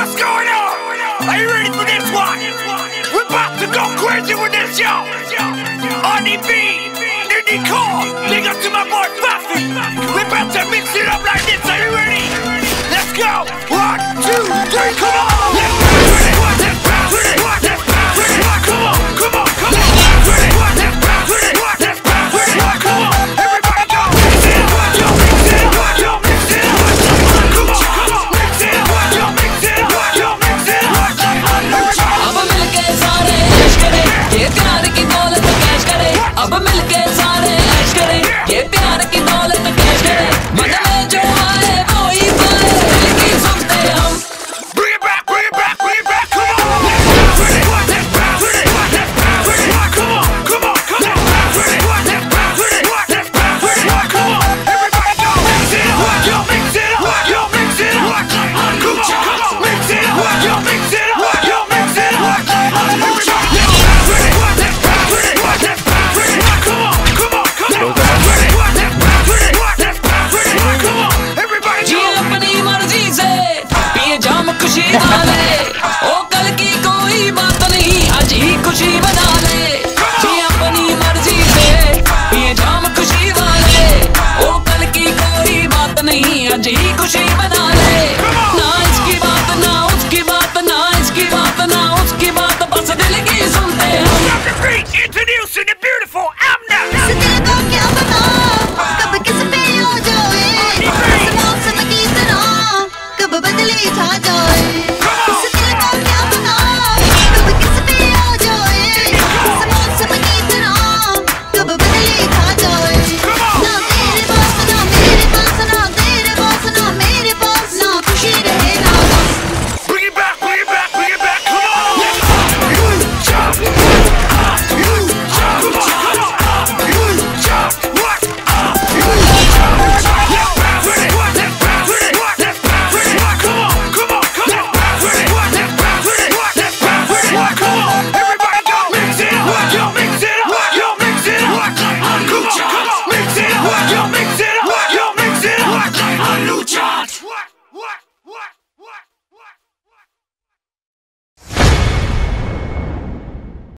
What's going on? Are you ready for this one? We're about to go crazy with this, yo! RDB, Nindy Kaur, big up to my boy Buffy. We're about to mix it up like this, are you ready? Let's go! One, two, three, come on! खुशी वाले। ओ कल की कोई बात नहीं आज ही खुशी बना। Wake!